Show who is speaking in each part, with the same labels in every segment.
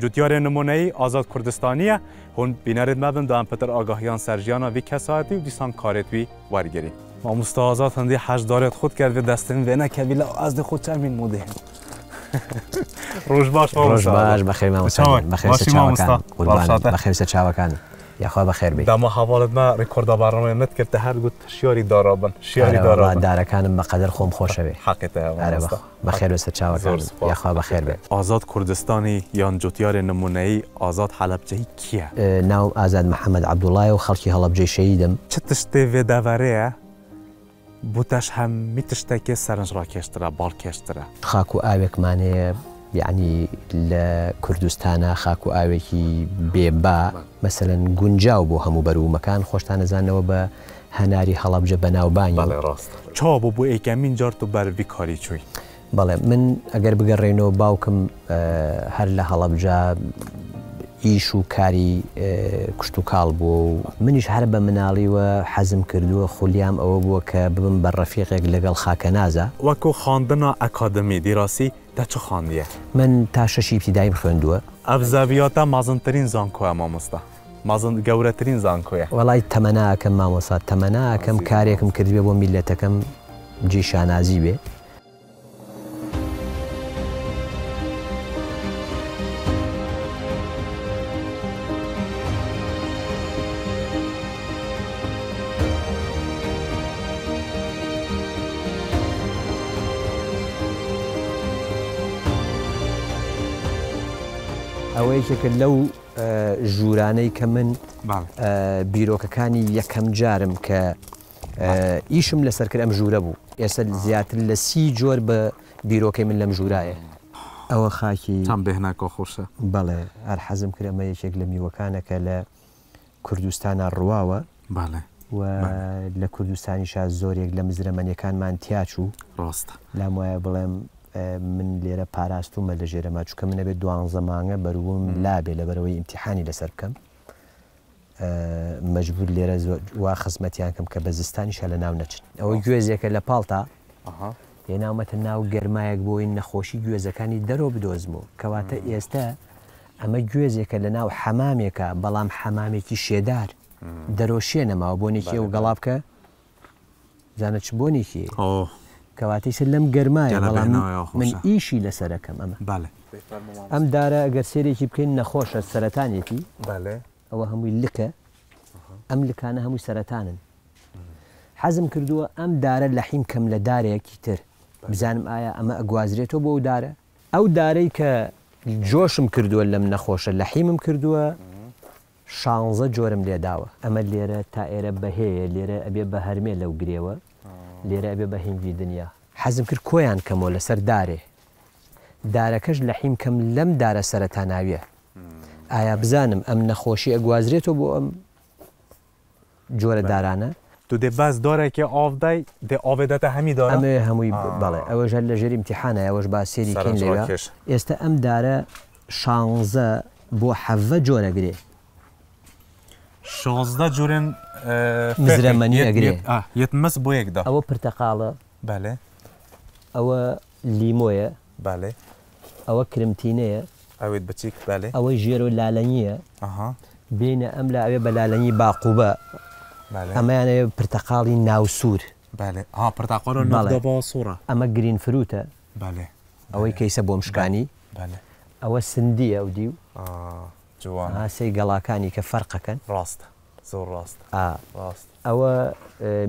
Speaker 1: جوتیارێ نمونەیی ئازاد کوردستانییە، هون بینەرێد مەبن دان پتر ئاگاهیان سەر ژیانا وی کەسایەتی و دیسان کارێد وی وەرگرین. ماموستا ئازاد هندی حەشدارێد خود کەرد وێ دەستێن وێنە کە بیلا و ئەزدی خود چەمین مودێن. ڕۆژ باش ماموستا ئازاد. ڕۆژ باش بەخێر ماموستا گیان. بەخێر سەر
Speaker 2: چاوەکانت. قوربانت. بەخێر سەر چاوەکانت. یاخوا بەخێر بێی.
Speaker 1: دەما هەڤاڵێد مە ڕیکۆردا بەرنامەێ مت کرد تە هەرد گوت شیاری دارا بن. شیاری دارا بن.
Speaker 2: ئەرێ وەڵا دارەکانم بەقەدەر خۆم خۆشەوێ.
Speaker 1: حەقێتە ماموستا.
Speaker 2: بەخێر بێت سەرچاوەکان یاخوا بەخێر بێت.
Speaker 1: ئازاد کوردستانی یان جوتیارێ نمونەیی ئازاد حەلەبجەیی کیە؟
Speaker 2: ناوم ئازاد محمد عبدوڵایە و خەڵکی هەڵەبجەی شەهیدم.
Speaker 1: چ تشتێ ڤێ دەڤەرەیە بوتەش هەمی تشتەکێ سەرنجڕاکێشترە باڵکێشترە.
Speaker 2: خاک و ئاوێکمان هەیە یەعنی لە کوردستانا خاک و ئاوێکی بێ با مەسەلەن گونجاو بۆ هەموو بەروومەکان خۆشتان ئەزاننەوە بە هەناری هەڵەبجە بەناوبانگی.
Speaker 1: بەڵێ ڕاستە. چاوە بۆ بۆ ئێکەمین جار تۆ بەر ڤی کاری چووی؟
Speaker 2: بەڵێ من ئەگەر بگەڕێینەوە باوکم هەر لە هەڵەبجە ئیش و کاری کشتوکاڵ بووە و منیش هەر بە مناڵیوە حەزم کردووە خولیام ئەوە بووە کە ببم بە ڕەفیقێک لەگەڵ خاکەنازە.
Speaker 1: وەکو خواندنا ئەکادمی دیراسی تە چ خواندیە؟
Speaker 2: من تا شەشی ئیبتیداییم خوێندووە.
Speaker 1: ئەڤزەڤیاتە مەزنترین زانکۆە مامۆستا؟ مەزن گەورەترین زانکۆیە.
Speaker 2: وەڵای تەمەنا ئەکەم مامۆسا تەمەنا ئەکەم کارێکم کردبێ بۆ میللەتەکەم جێی شانازی بێ. ئەوە یەکێکە لەو ژوورانەی کە من بیرۆکەکانی یەکەم جارم کە ئیشم لەسەر کرد ئەم ژوورە بوو ئێستا زیاتر لە سی جۆر بە بیرۆکەی من لەم ژوورایە ئەوە خاکی
Speaker 1: تام بهناکۆ خۆشە
Speaker 2: بەڵێ هەر حەزم کرەمە یەکێک لە میوەکانەکە لە کوردستانە ڕواوە
Speaker 1: بەڵێ
Speaker 2: و بەڵێ. لە کوردستانیشا زۆریک لە مزرەمەنیەکانمان تیاچوو.
Speaker 1: ڕاستە.
Speaker 2: لام وایە بڵێم من لێرە پاراستوومە لە ژێرەما چونکە من ئەبێ دوانزە مانگە بەرووم لابێ لەبەرئەوەی ئیمتیحانی لەسەر بکەم مەجبوور لێرە زۆر وا خزمەتیان کەم کە بە زستانیشا لە ناو نەچن ئەوە گوێزێکە لە پاڵتا هێناومەتە ناو گەرمایەک بۆ ئەوی نەخۆشی گوێزەکانی دەرۆ بدۆزمەوە کەواتە ئێستە ئەمە گوێزێکە لە ناو حەمامێکە بەڵام حەمامێکی شێدار دەرۆشیە نەماوە بۆنێکی ئەو گەڵا بکە بزانە چ بۆنێکی کەواتە ئیسە لەم گەرمایە بەڵام من ئیشی لەسەرەکەم ئەمە ئەم دارە ئەگەر سێرێکی بکەین نەخۆشە سەرەتانێتی ئەوە هەمووی لکە ئەم لکانە هەمووی سەرەتانن حەزم کردووە ئەم دارە لە حیم کەم لە دارێکی تر بزانم ئایا ئەمە ئەگوازرێتەوە بۆ ئەو دارە ئەو دارەی کە جۆشم کردووە لەم نەخۆشە لە حیمم کردووە شانزە جۆرم لێ داوە. ئەمە لێرە تا ئێرە بە هێیە لێرە ئەبێ بە هەرمێ لەو گرێوە لێرە ئەبێ بە هینگی دنیا. حەزم کرد کۆیان کەمۆ لەسەر دارێ دارەکەش لەحیم کەم لەم دارە سەرەتاناویە ئایا بزانم ئەم نەخۆشیە گوازرێتۆ بۆ ئەم. جۆرە دارانە.
Speaker 1: تو دێ بەس دارێکێ ئاڤ دای، دێ ئاڤێ دەتە هەمی دارە؟
Speaker 2: ئەمە هەمووی بەڵێ. ئەوەش هەر لە ژێر ئیمتیحانە ئەوەش با سێری کەین لەوێ. ئێستە ئەم دارە شانزە بۆ حەڤە جۆر ئەگرێ.
Speaker 1: شانزدە جۆرێن
Speaker 2: مزرەمەنی ئەگرێ.
Speaker 1: یەت مس بۆ یەک دا.
Speaker 2: ئەوە پرتەقاڵە.
Speaker 1: بەلێ.
Speaker 2: ئەوە لیمۆیە.
Speaker 1: بالێ.
Speaker 2: ئەوە کرمتینەیە.
Speaker 1: ئەوێت بچیک بالێ.
Speaker 2: ئەوە ژێرۆ لالەنگیە. ئەها. بێینە ئەم لا ئەوێ بە لالەنگی باقوبە. بالێ. ئەمەیان ئەوێ پرتەقاڵی ناو
Speaker 1: سوور. بالێ ها پرتاقۆرۆ ناو بالێ. دۆبەوە سوڕە.
Speaker 2: ئەمە گرین فروتە.
Speaker 1: بالێ.
Speaker 2: ئەوەی کەیسە بۆم شکانی. بالێ. ئەوە سندیە ئەو دیو. ئا
Speaker 1: جوانە.
Speaker 2: ئا سەی گەڵاکانی کە فەرقەکەن.
Speaker 1: ڕاستە. زۆر ڕاست ئا
Speaker 2: ڕاست ئەوە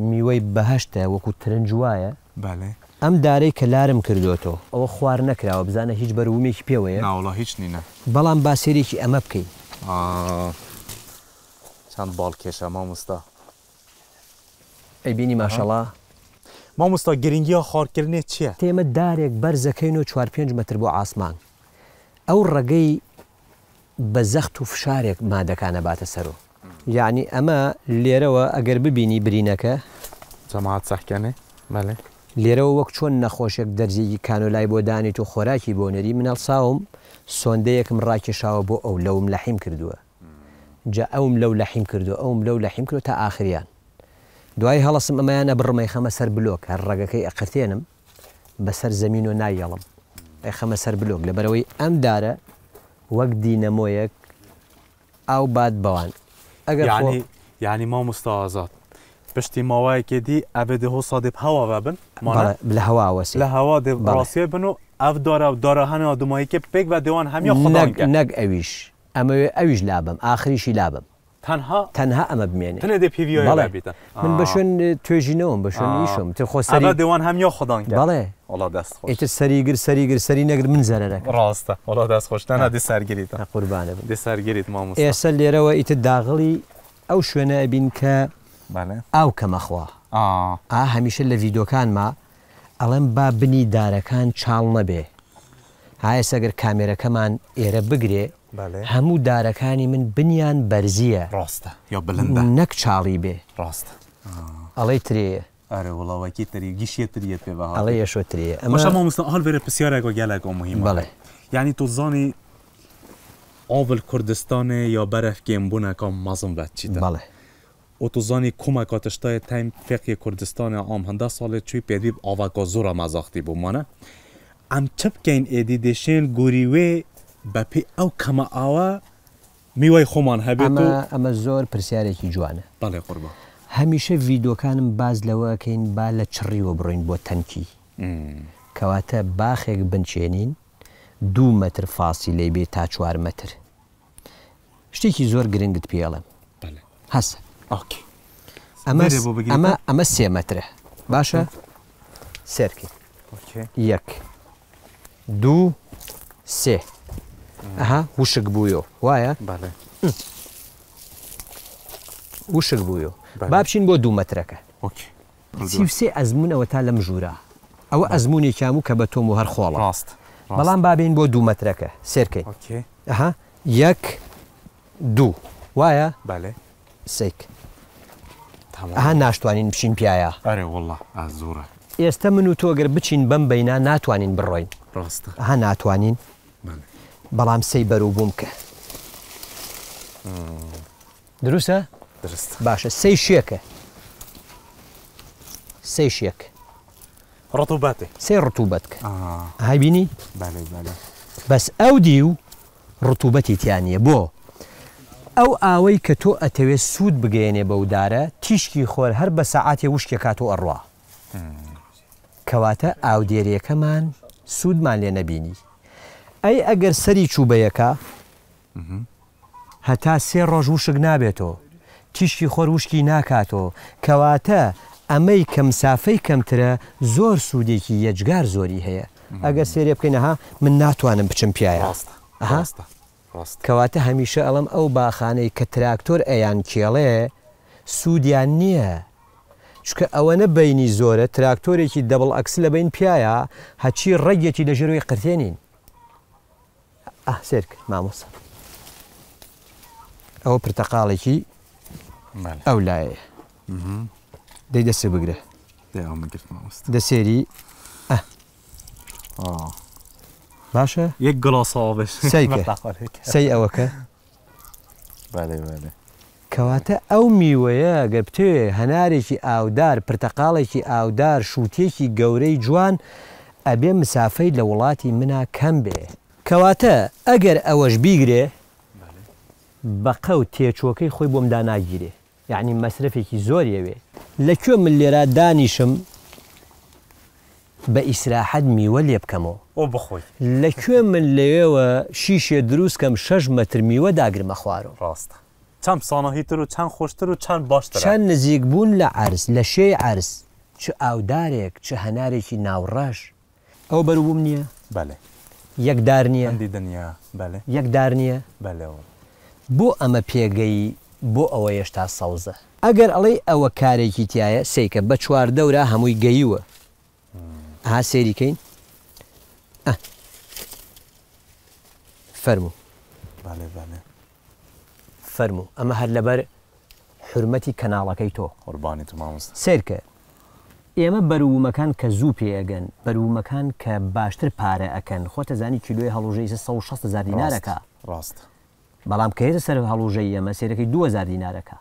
Speaker 2: میوەی بەهەشتە وەکو ترنج وایە
Speaker 1: بەلێ.
Speaker 2: ئەم دارەی کە لارم کردۆتۆ ئەوە خوار نەکراوە بزانە هیچ بەر ومێکی پێوەیە؟
Speaker 1: ناوەڵا هیچ نینە.
Speaker 2: بەڵام با سێرێکی ئەمە بکەین.
Speaker 1: ئا چەند باڵ کێشە مامۆستا.
Speaker 2: ئەیبینی ئەها ماشەڵا.
Speaker 1: مامۆستا گرنگیا خار کردنێ
Speaker 2: چیە؟ ئێمە دارێک بەرزەکەینۆ چوار پێنج مەتر بۆ عاسمان ئەو ڕەگەی بە زەخت و فشارێک مادەکان ئەباتە سەر و. یەعنی ئەمە لێرەوە ئەگەر ببینی برینەکە.
Speaker 1: جەماعەت سەحکەنێ بەلێ.
Speaker 2: لێرەوە وەک چۆن نەخۆشێک دەرزیەکی کانۆلای بۆ دانیت و خۆراکی بۆ نێری من هەڵساوم سۆندەیەکم ڕاکێشاوە بۆ ئەو لەوم لەحیم کردوە جا ئەوم لەو لەحیم کردوە ئەوم لەو لەحیم کردوە تا ئاخریان دوای هەڵەسم ئەمەیان ئەبڕم ئەیخەمە سەر بلۆک هەر ڕەگەکەی ئەقرتێنم بەسەر زەمینۆ نایەڵم ئەیخەمە سەر بلۆک لەبەرئەوەی ئەم دارە وەک دینەمۆیەک ئاو بات بەوان
Speaker 1: ئەگەر خۆ یعنی یعنی مامۆستا ئازاد پشتی ماوەیەکێ دی ئەبێ دێ هۆ سادێب هەوا بەبن مانە بەڵێ
Speaker 2: لە هەوا وەسێ
Speaker 1: لە هەوا دێ بەڵێ. ڕاستیە بن و ئەف دارە و دارە هەنا دمایکێ پێک بە دێوان هەمیە خودانکە
Speaker 2: نەک نەک ئەویش ئەمەوێ ئەویش لابەم ئاخریشی لابەم
Speaker 1: تەنها
Speaker 2: تەنها ئەمە بمێنێ تەنێ دێ پێویە بەڵێ بابیتە من بە شوێن توێژینەوەم بە شوێن ئیشم تر خۆ
Speaker 1: سەری دێوان هەم یا خۆدان
Speaker 2: بەڵێ وڵا دەست خۆش ئیتر سەری گر سەری گر سەری نەگر من زەرەرەکە
Speaker 1: ڕاستە وڵا دەست خۆش تەنها دێ سەرگریت هە
Speaker 2: قوربانە
Speaker 1: بم دێ سەرگریت مامۆستا
Speaker 2: ئێستا لێرەوە ئیتر داغڵی ئەو شوێنە ئەبین کە بەڵێ ئاو کەمە خوا ئا ئا هەمیشە لە ڤیدۆکانما ئەڵێم با بنی دارەکان چاڵ نەبێ ها ئێستا گەر کامێرەکەمان ئێرە بگرێ بەلێ. هەموو دارەکانی من بنیان بەرزیە.
Speaker 1: ڕاستە یا بلندە.
Speaker 2: نەک چاڵی بێ.
Speaker 1: ڕاستە.
Speaker 2: ئەڵێی ترێیە.
Speaker 1: ئەرێ وڵا وەکی تری گیشیە تریەت پێ
Speaker 2: بەهات. ئەڵێ یەشۆ ترێیە.
Speaker 1: ئەمە. باشە مامۆستا هەر ڤێرە پسیارێک وە گەلەک
Speaker 2: ئەو
Speaker 1: موهیمە. بەڵێ. یانی تۆ زانی ئاڤل کوردستانێ یا بەرەف گێم بونەکا مەزم ڤەت
Speaker 2: چیتە.
Speaker 1: بەڵێ. و تو زانی کوما کاتشتاێ تایم فقیه کردستانه عام هندا ساڵێ چوی پێدویب ئاڤاکا زورا مەزاختی بوو مانە ئەم چ بکەین ئێدی دێشێن گوریوێ بەپی ئەو کەمە ئاوا میوای خومان هەبێت و
Speaker 2: ئەمە ئەمە زۆر پرسیارێکی جوانە
Speaker 1: بەڵێ قوربان.
Speaker 2: هەمیشە ڤیدۆکانم باس لەوە ئەکەین با لە چڕیوە بڕۆین بۆ تەنکی کەواتە باخێک بنچێنین دوو مەتر فاسیلەی بێ تا چوار مەتر. شتێکی زۆر گرنگت پێڵێم هەس ئەمە ئەمە سێمەترە باشە سێرکی یەک دوو سێ ئەها وشک بوویۆ وایە وشک بوویۆ بابچین بۆ دوو مەترەکە سی و سێ ئەزموون ئەوەتا لەم ژوورە ئەوە ئەزموونێکیان بوو کە بە تۆم و هەر خۆڵە
Speaker 1: ڕاست
Speaker 2: بەڵام با بێین بۆ دوو مەترەکە سێر کەین ئۆکێ ئەها یەک دوو وایە بەلێ سیک تەمام ئەها ناشتوانین بچین پیایا
Speaker 1: ئەرێ وەڵا ئا
Speaker 2: زۆڕە ئێستە من و تۆ گەر بچین بەم بەینا ناتوانین بڕۆین
Speaker 1: ڕاستە
Speaker 2: ئەها ناتوانین بەلێ بەڵام سەی بەروبووم کە. دروستە؟ دروستە. باشە سەی شێکە. سەی شێک.
Speaker 1: ڕتوبەتێ
Speaker 2: سێ ڕتوبەتکە های بینی بەس ئەو دی و ڕتوبەتی تیانە بۆ ئەو ئاوەی کە تۆ ئەتەوێت سوود بگەێنێ بەودارە تیشکی خۆر هەر بە سەعاتێ وشکێ کات و ئەڕوا کەواتە ئاودێریەکەمان سوودمان لێ نەبینی ئەی ئەگەر سەری چوبەیەەکە هەتا سێ ڕۆژ وشک نابێتۆ تیشکی خۆر وشکی ناکاتۆ کەواتە ئەمەی کە مسافەی کەمترە زۆر سودێکی یەجگار زۆری هەیە ئەگەر سێرێ بکەین ها من ناتوانم بچم پیایا کەواتە هەمیشە ئەڵم ئەو باخانەی کە تراکتۆر ئەیان کێڵێ سوودیان نییە چکە ئەوەنە بینی زۆرە تراکتۆرێکی دەبڵ ئەکس لە بین پیاە هەچی ڕێگێکی لە ژێرۆی قرتێنین ئاه سێر کرد مامۆستا ئەوە پرتەقاڵێکی ئەو لایەیە دەی دەسێ بگرە دەسێری باشە
Speaker 1: یەک گڵۆسەوە بش
Speaker 2: سی ئەوەکە بەلێ بەلێ. کەواتە ئەو میوەیە گەر بتەوێ هەنارێکی ئاودار، پرتەقاڵێکی ئاودار، شووتیەکی گەورەی جوان، ئەبێ مسافەی لە وڵاتی منا کەم بێ. کەواتە ئەگەر ئەوەش بیگرێ بەقەو تێچووەکەی خۆی بۆم داناگیرێ. یەعنی مەسرەفێکی زۆری ئەوێ. لە کوێ من لێرا دانیشم بە ئیسراحەت میوە لێ بکەمۆ؟
Speaker 1: و بخۆی.
Speaker 2: لە کوێ من لەوێوە شیشێ دروست کەم شەش مەتر میوە داگرمە خوارۆ؟
Speaker 1: ڕاستە. چەند پسانەهی تر و چەند خۆشتر و چەند باشترە.
Speaker 2: چ نزیک بوون لە عەرز، لە شێی عەرز، چ ئاودارێک، چ هەنارێکی ناوڕەش. ئەوە بەروبووم نییە؟
Speaker 1: بەلێ.
Speaker 2: یەک دار نییە؟
Speaker 1: پەندی دنیا، بەلێ.
Speaker 2: یەک دار نییە؟
Speaker 1: بەلێ وەڵا.
Speaker 2: بۆ ئەمە پێگەی بۆ ئەوە یەشتا سەوزە؟ ئەگەر ئەڵێی ئەوە کارێکی تیایە سەیکە بە چوار دەورا هەمووی گەیوە ئەها سەیری کەین ئە فەرموو. بەلێ بەلێ. فەرموو ئەمە هەر لەبەر حورمەتی کەناڵەکەی تۆ.
Speaker 1: قوربانیت مامۆستا.
Speaker 2: سەیرکە ئێمە بەروومەکان کە زوو پێ ئەگەن بەروومەکان کە باشتر پارە ئەکەن خۆت ئەزانی کیلۆی هەڵوژەی سەد و
Speaker 1: شەست هەزار دینار ئەکا
Speaker 2: بەڵام کە یەتە سەر هەڵوژەی ئێمە سەیرەکەی دوو هەزار دینار ئەکا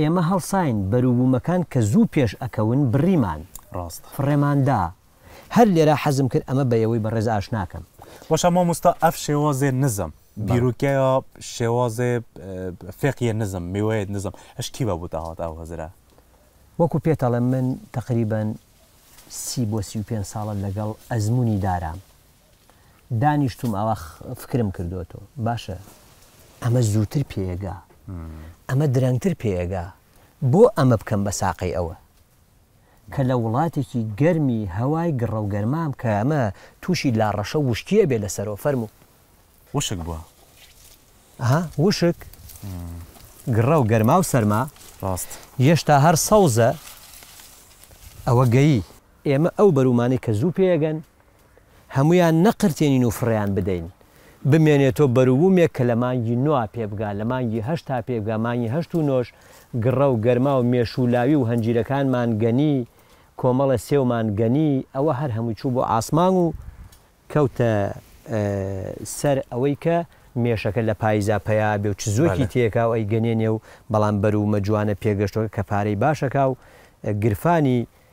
Speaker 2: ئێمە هەڵساین بەروومەکان کە زوو پێش ئەکەون بڕیمان
Speaker 1: فڕێمان
Speaker 2: دا هەر لێرا حەزم کرد ئەمە بە یەوەی بەڕێز ئاشنا
Speaker 1: کەم. باشە مامۆستا ئەف شێوازێ نزم، بیروکەیا شێوازێ فێقیێ نزم، میوەێ نزم، ئەش کی بەبووتە هات ئەو هزرە؟
Speaker 2: وەکو پێتەڵێم من تەقریبەن سی بۆ سی و پێنج ساڵە لەگەڵ ئەزموونی دارام دانیشتووم ئاوا فکرم کردۆتۆ باشە ئەمە زووتر پێگا ئەمە درەنگتر پێگا بۆ ئەمە بکەم بە ساقەی ئەوە؟ کە لە وڵاتێکی گەرمی هەوای گڕەو گەرمام کە ئەمە توشی لاڕەشە و وشکی ئەبێ لەسەرۆ فەرموو.
Speaker 1: وشک بوە.
Speaker 2: ئەها وشک گڕە و گەرما و سەرما
Speaker 1: ڕاست
Speaker 2: یێشتا هەر سەوزە ئەوە گەیی. ئێمە ئەو بەرومانەی کە زوو پێ ئەگەن هەموویان نەقرتێنین و فڕێیان بدەین. بمێنێ تۆ بەروومێک کە لە مانگی نوا پێ بگا، لە مانگی هەشتا پێ بگا، مانگی هەشت و نۆش گڕە و گەرما و مێشوولاوی و هەنجیرەکانمان گەنی، کۆمەڵە سێومان گەنی، ئەوە هەر هەمووی چوو بۆ ئاسمان و کەوتە سەر ئەوەی کە مێشەکە لە پاییزا پەیا بێ و چ زۆکی تێکا و ئەیگەنێنێ و بەڵام بەروومە جوانە پێگەشتووەکە کە پارەی باش ئەکا و گرفانی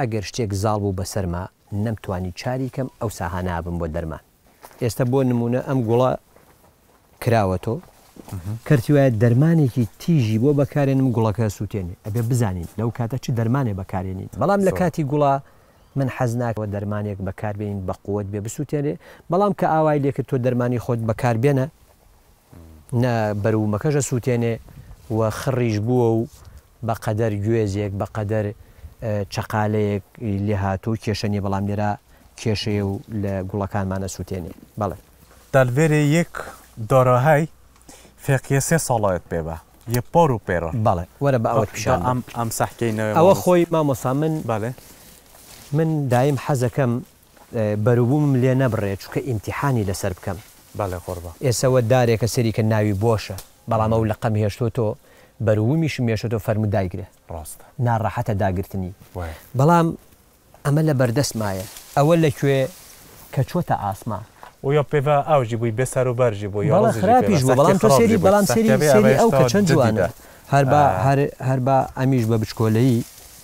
Speaker 2: ئەگەر شتێک زاڵ بوو بەسەرما نەمتوانی چاری کەم ئەوسا هانابم بۆ دەرمان. ئێستا بۆ نموونە ئەم گوڵە کراوەتۆ کەرتی وایە دەرمانێکی تیژی بۆ بەکارێنم گوڵەکە سووتێنێ ئەبێ بزانین لەو کاتە چ دەرمانێ بەکارێنین بەڵام لە کاتی گوڵە من حەزناکەوە دەرمانێک بەکاربێنین بەقوەت بێ بسووتێنێ بەڵام کە ئاوای لێکرد تۆ دەرمانی خۆت بەکاربێنە نە بەروومەکەش ئەسووتێنێ و خڕیش بووە و بە قەدەر گوێزێک، بە قەدەر چەقالەیەک لێ هاتووە و کێشە نییە، بەڵام لێرە کێشەیە و لە گوڵەکانمان ئەسووتێنێ. بەڵێ.
Speaker 1: دالڤێرێ یەک داراهەی فێقیە سێ ساڵایەت پێ بە یە پار و پێرا.
Speaker 2: بەڵێ. وەرە با ئەوەت پیشان
Speaker 1: دەم.
Speaker 2: ئەوە خۆی مامۆستا من من دایم حەز ئەکەم بەروبومم لێ نەبڕێ چونکە ئیمتیحانی لەسەر بکەم.
Speaker 1: بەڵێ قوربا.
Speaker 2: ئێسە وە دارێکە سەری کە ناوی بۆشە بەڵام ئەو لقەم هێشتۆتۆ بەروومیشم هێشتۆتۆ فەرموو دایگرە
Speaker 1: ڕاستە
Speaker 2: ناڕەحەتە داگرتنی وایە. بەڵام ئەمە لە بەردەست مایە ئەوە لە کوێ کە چۆتە ئاسما.
Speaker 1: و یۆ پێڤا ئاو جی بوی
Speaker 2: بێ سەرو بەر جی بوی یۆ بەڵێ ڕۆزی جی پێڤا خراپیش بوە سەختیە بەڵام تۆ خڕۆڤ جی سێری بوی بەڵام سەختیە سێری بێ سێری ئەوکە ئەڤەیشتەوە چەند جدی جوانە بە هەر
Speaker 1: با
Speaker 2: هەر هەر
Speaker 1: با ئەمیش بە
Speaker 2: بچکۆلەیی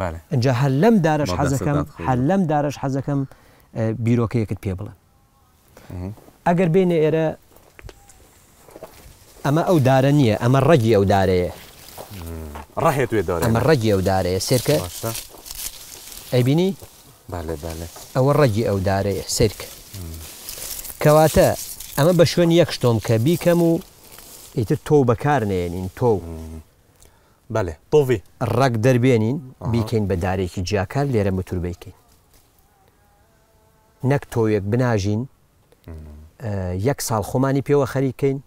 Speaker 2: بەلێ. ئنجا هەر لەم دارەش حەزەکەم هەر لەم دارەش حەزەکەم بیرۆکەیەکت پێ بڵێم ئەگەر بینە ئێرە ئەمە ئەو دارە نییە ئەمە ڕەگی ئەو دارەیە
Speaker 1: ڕەهێت وێ دارە
Speaker 2: ئەمە ڕەگی ئەو دارەیە سێرکە ئەیبینی ئەوە ڕەگی ئەو دارەیە سرک کەواتە ئەمە بە شوێن یەک شتۆم کە بیکەم و ئیتر تۆ بەکار نێنین تۆ
Speaker 1: بەلێ طوڤی.
Speaker 2: ڕەگ دەربێنین بیکەین بە دارێکی جیاکار لێرە متوربەی کەین نەک تۆوێک بناژین یەک ساڵ خۆمانی پێوە خەریک کەین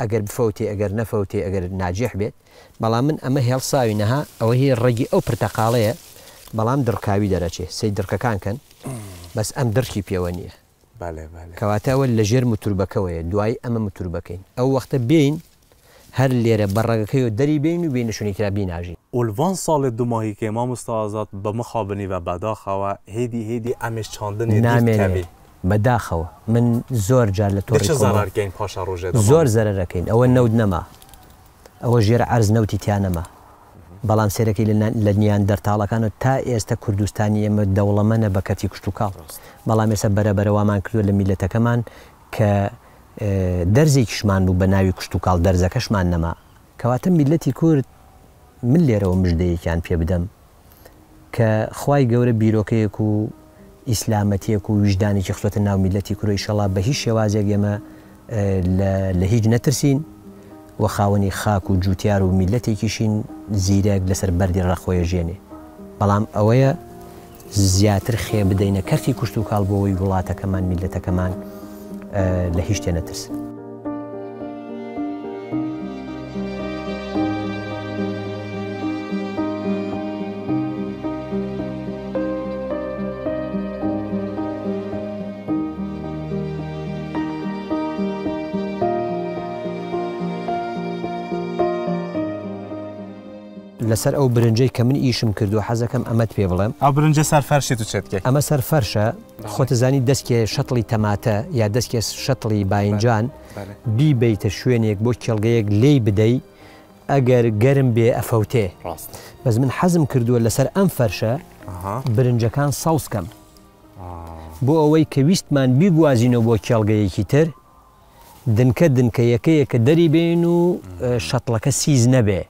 Speaker 2: ئەگەر بفەوتێ ئەگەر نەفەوتێ ئەگەر ناجێح بێت بەڵام من ئەمە هێڵساوی نەها ئەوە هی ڕێگی ئەو پرتەقاڵەیە بەڵام دڕکاوی دەرەچێ سەی دڕکەکان کەن بەس ئەم دڕکی پێوە نییە بەلێ بەلێ. کەواتە ئەوە لەژێر متوربەکەوەیە دوایی ئەمە متوربەکەین ئەو وەختە بێین هەر لێرە بە ڕەگەکەیەوە دەری بێین و بێینە شوێنی ترا
Speaker 1: بیناژین. ئولڤان ساڵێ دو ماهی کەێ ماموستا ئازاد بە مخا بنیڤە بە داخەوە هێدی هێدی ئەمێش چاندنێ
Speaker 2: دیر کەێ. بە داخەوە من زۆر جار لە تۆڕی
Speaker 1: کۆمەڵ. دە چ زەرەر کەین پاشا ڕۆژێ دە ماڵ.
Speaker 2: زۆر زەرەرەکەین ئەوە نەوت نەما ئەوە ژێرە عەرز نەوتی تیا نەما. بەڵام سەیرەکەی لە نیاندەرتاڵەکانەوە تا ئێستە کوردستانی ئێمە دەوڵەمەنە بە کەرتی کشتوکاڵ بەڵام ئێستا بەرە بەرە وامان کردوە لە میلەتەکەمان کە دەرزێکیشمان بوو بە ناوی کشتوکاڵ دەرزەکەشمان نەما کەواتە میلەتی کورد من لێرەوە مژدەیەکیان پێ بدەم کە خوای گەورە بیرۆکەیەک و ئیسلامەتیەک و ویژدانێکی خستۆتە ناو میلەتی کورە ئیشەڵا بە هیچ شێوازێک ئێمە لە لە هیچ نەترسین و خاوەنی خاک و جوتیار و میلەتێکیشین زیرەک لەسەر بەردی ڕەخۆی ئەژێنێ بەڵام ئەوەیە زیاتر خێ بدەینە کەرتی کوشت و کاڵ بۆەوەی وڵاتەکەمان میلەتەکەمان لە هیچ شتێ نەترسن. لەسەر ئەو برنجەی کە من ئیشم کردو حەزەکەم ئەمەت پێ بڵێم.
Speaker 1: ئەو برنجە سەر فەرشێت و چێتکێک.
Speaker 2: ئەمە سەر فەرشە. خۆت زانی دەسکێ شەتڵی تەماتە یا دەسکێ شەتڵی باینجان بی بیتە شوێنێک بۆ کێڵگەیەک لێی بدەی ئەگەر گەرم بێ ئەفەوتێ بەس من حەزم کردووە لەسەر ئەم فەرشە برنجەکان سەوزکەم بۆ ئەوەی کە ویستمان بیگوازینەوە بۆ کێڵگەیەکی تر دنکە دنکە یەکەیە کە دەری بین و شەتڵەکە سیز نەبێ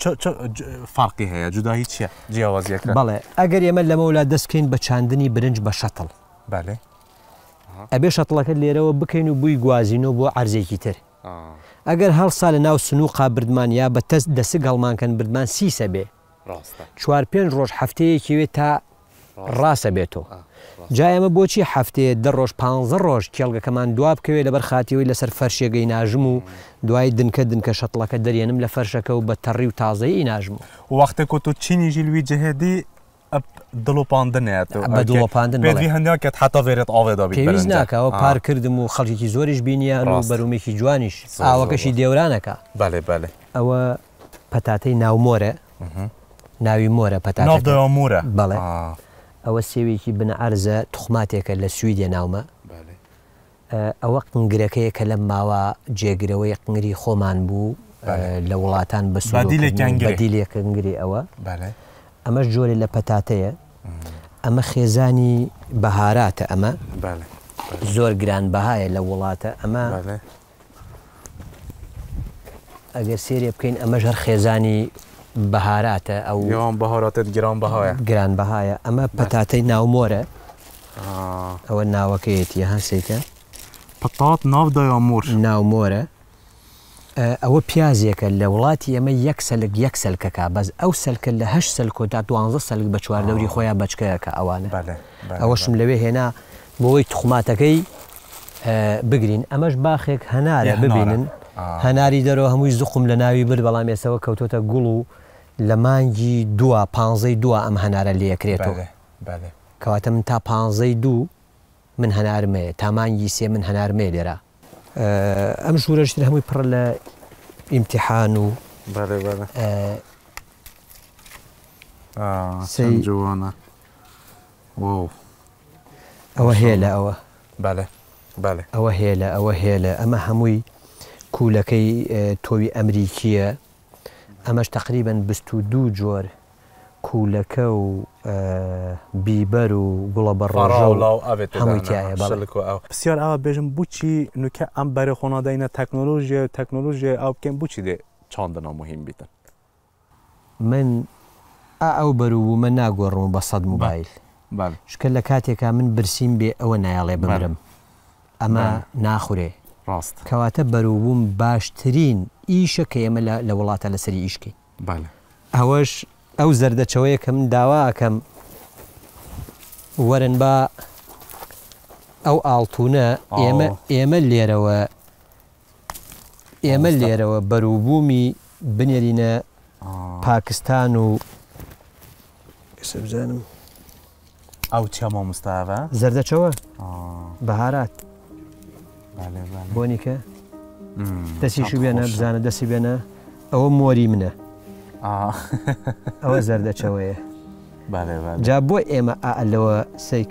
Speaker 1: چ چ فەرقی هەیە جودایی چیە جیاوازیەکە
Speaker 2: بەڵێ ئەگەر ئێمە لەمەولا دەستکەین بە چاندنی برنج بە شەتڵ
Speaker 1: بەێ
Speaker 2: ئەبێ شەتڵەکە لێرەوە بکەین و بووی گوازینۆ بۆ عەرزێکی تر ئەگەر هەڵسا لە ناو سنووقا بردمان یا بە تەست دەسک هەڵمانکەن بردمان سیسە بێ چوار پێنج ڕۆژ هەفتەیەکیوێت تا ڕاستە بێ تۆ جا ئێمە بۆچی هەفتەیە دە ڕۆژ پانزە ڕۆژ کێڵگەکەمان دوا بکەوێ لەبەر خاتی وەی لەسەر فەرشێک ئەیناژم و دوای دنکە دنکە شەتڵەکە دەرێنم لە فەرشەکە و بە تەڕی و تازەی ئەیناژم
Speaker 1: و. وەختێ کۆ تۆ چینی ژیل وی جهێ دی ئەپ
Speaker 2: دڵۆپاندن
Speaker 1: ئێ تۆ بە دڵۆپاندن بەڵێ پێت هەندێ کەت حەتا ڤێرێت ئاوێ دا بیت بەرەنجام
Speaker 2: پێویست ناکا و پار کردم و خەڵکێکی زۆریش بینیان و بەرومێکی جوانیش ئاوەکەشی دێورانەکا
Speaker 1: بەلێ بەلێ
Speaker 2: ئەوە پەتاتەی ناو مۆرە. ناوی مۆرە پەتاتەکە.
Speaker 1: Navdaya Mora.
Speaker 2: بەڵێ. ئەوە سێوێکی بنەئەرزە توخماتێکە لە سویدە ناومە. ئەوە قنگرەکەیە کە لەم ماوە جێگرەوەی قنگری خۆمان بوو لە وڵاتان بە سوودی قنگری ئەوە. ئەمەش جۆرێ لە پەتاتەیە. ئەمە خێزانی بەهاراتە ئەمە. زۆر گرانبەهایە لە وڵاتە ئەمە ئەگەر سێرێ بکەین ئەمەش هەر خێزانی بەهاراتە ئەو یان
Speaker 1: بەهاراتت گران بەهایە
Speaker 2: گران بەهایە ئەمە پەتاتەی ناومۆرە ئەوە ناوەکەیەتی هەسێکە
Speaker 1: پتات ناودایا مۆر
Speaker 2: ناومۆرە ئەوە پیازێکە لە وڵاتی ئەمە یەک سەلک یەک سەلکەکە بەس ئەو سەلکە لە هەش سەلکۆدا دوانزە سەلک بە چواردەوری خۆیان بەچکەکە ئەوانە ئەوەشم لەوێ هێنا بۆی تخماتەکەی بگرین ئەمەش باخێک هەنارە ببینن هەناری دەرەوە هەمووی زوقم لە ناوی برد بەڵام ئێسەوە کەوتۆتە گوڵ و لە مانگی دووە پانزەی دووە ئەم هەنارە لەکرێتەوە کەواتە من تا پانزەی دوو من هەنارمەیە تا مانگی سێ من هەنارمێ لێرە ئەم ژوورەشتر هەمووی پڕ لە ئیمتحان و
Speaker 1: جوانە.
Speaker 2: ئەوە هێلە ئەوە
Speaker 1: بالێ
Speaker 2: بالێ. ئەوە هێلە ئەوە هێلە ئەمە هەمووی کوولەکەی تۆوی ئەمریکییە ئەمەش تقریبن بست و دوو جۆر کوولەکە و بیبەر و گوڵە بە
Speaker 1: ڕۆژە و هەمووی تایە بەڵکو ئەو پسیار ئاوا بێژم بوچی نوکە ئەم بەرێ خۆنادەینە تەکنۆلۆژیای و تەکنۆلۆژیای ئاو بکەین بوچی دێ چاندنا موهیم بیتن؟
Speaker 2: من ئا ئەو بەرو بومە ناگۆڕم و بە سەد موبایل بەلە. چونکە لە کاتێکا من برسیم بێ ئەوە نایەڵێ بمرم ئەمە ناخورێ
Speaker 1: ڕاستە.
Speaker 2: کەواتە بەرو بوم باشترین ئیشە کە ئێمە لە لە وڵاتا لە سەری ئیش کەین. بەلە. ئەوەش ئەو زەردەچەوەیە کە من داوا ئەکەم وەرن با ئەو ئاڵتونە ئێمە ئێمە لێرەوە ئێمە لێرەوە بەروبوومی بنێرینە پاکستان و سەبزانم
Speaker 1: ئەو چە مامۆستاە
Speaker 2: زەردەچەوە بەهارات بۆنیکە دەسیشی بێنە بزانە دەسی بێنە ئەوە مۆری منە ئەوە زەردەچەوەیە جا بۆ ئێمە ئالەوە سیک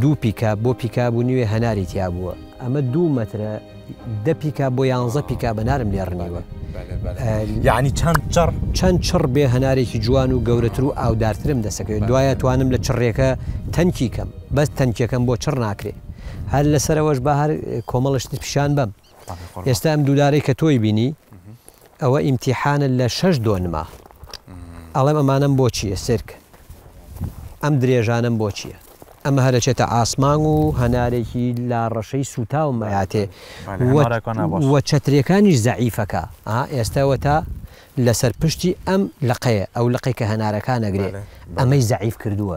Speaker 2: دوو پیکاب بۆ پیکاب و نیوێ هەناری تیابووە. ئەمە دوو مەترە دە پیکاب بۆ یانزە پیکاب هەنارم لێ
Speaker 1: ڕنیوە. یەعنی چەند چڕ؟
Speaker 2: چەند چڕ بێ هەنارێکی جوان و گەورەتر و ئاودارترم دەسەکەوێت دوایە توانم لە چڕێکە تەنکی کەم بەس تەنکیەکەم بۆ چڕ ناکرێ هەر لەسەرەوەش با هەر کۆمەڵە شتت پیشان بەم. ئێستا ئەم دولارەی کە تۆی بینی ئەوە ئیمتیحانە لە شەش دۆنما ئەڵێم ئەمانەم بۆ چیە سرک ئەم درێژانم بۆ چیە ئەمە هەرەچێتە ئاسمانگ و هەنارێکی لا ڕەشەی سوتاو مەیاتێ وە چەترەکانیش زەعیفەکە ئێستاوە تا لەسەر پشتی ئەم لقەیە ئەو لقی کە هەنارەکانەگرێت ئەمەی زەعیف کردووە.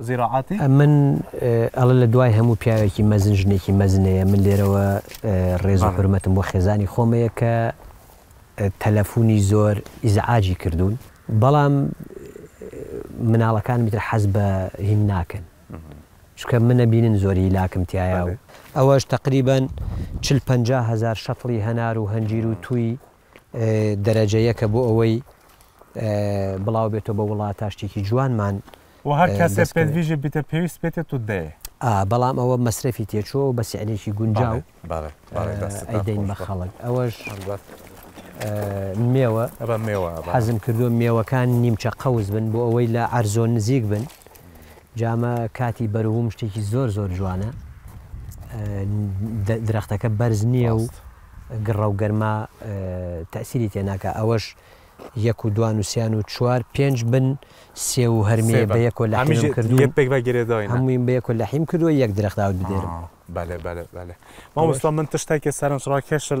Speaker 1: زیراعاتی؟
Speaker 2: ئەمن ئەڵێ لە دوای هەموو پیاوێکی مەزن ژنێکی مەزن هەیە، من لێرەوە ڕێز و حورمەتم بۆ خێزانی خۆم هەیە کە تەلەفونی زۆر ئیزعاجی کردوون، بەڵام مناڵەکانمی تر حەز بە هین ناکەن چونکە من ئەبینن زۆر هیلاکم تیایە و ئەوەش تەقریبەن چل پەنجا هەزار شەتڵی هەنار و هەنجیر و تووی دەرەجە یەکە بۆ ئەوەی بڵاوبێتەوە بە وڵاتاش تیکی جوانمان و
Speaker 1: هەر کەسێ پێت ویژە بیتە پێویست پێتێ تو دەیە ئا
Speaker 2: بەڵام ئەوە مەسرەفی تێچۆ بە سعرێکی گونجاو ئەیدەین بە خەڵک ئەوەش مێوە حەزم کردووە مێوەکان نیمچە قەوز بن بۆ ئەوەی لە ئەرزۆن نزیک بن جامە کاتی بەرووم شتێکی زۆر زۆر جوانە درەختەکە بەرز نییە و گڕە و گەرما تەسیری تێناکە ئەوەش یەک و دوان وسیان و چوار پێنج بن سێ و هەرمێ بە یەک لە هەموویم بە یەک لە حیم کردووە یەک درەختاوت بدێرم
Speaker 1: مامۆستا من تشتێکی
Speaker 2: سەرنجڕاکێشل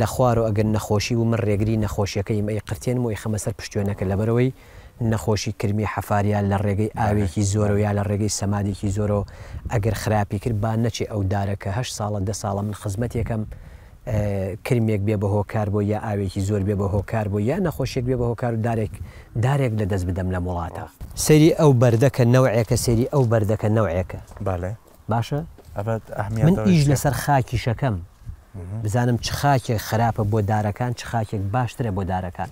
Speaker 2: لە خوارۆ ئەگەر نەخۆشی بوو من رێگری نەخۆشیەکەیم ئەی قرتێنم و ئەیخەمە سەر پشتوێنەکە لەبەرئەوەی نەخۆشی کرمی حەفار یا لە رێگەی ئاوێکی زۆرەو یا لە رێگەی سەمادێکی زۆرەوە ئەگەر خراپی کرد با نەچێ ئەو دارە کە هەشت ساڵە دە ساڵە من خزمەتێکەم کرمێک بێ بە هۆکار بۆی یا ئاوێکی زۆر بێ بە هۆکار بۆی یا نەخۆشیەک بێ بە هۆکار و دارێک دارێک لە دەست بدەم لەم وڵاتە. سەیری ئەو بەردەکە نەوعێکە سەیری ئەو بەردەکە نەوعێکە. باشە من ئیش لەسەر خاکیشەکەم بزانم چ خاکێک خراپە بۆ دارەکان چ خاکێک باشترە بۆ دارەکان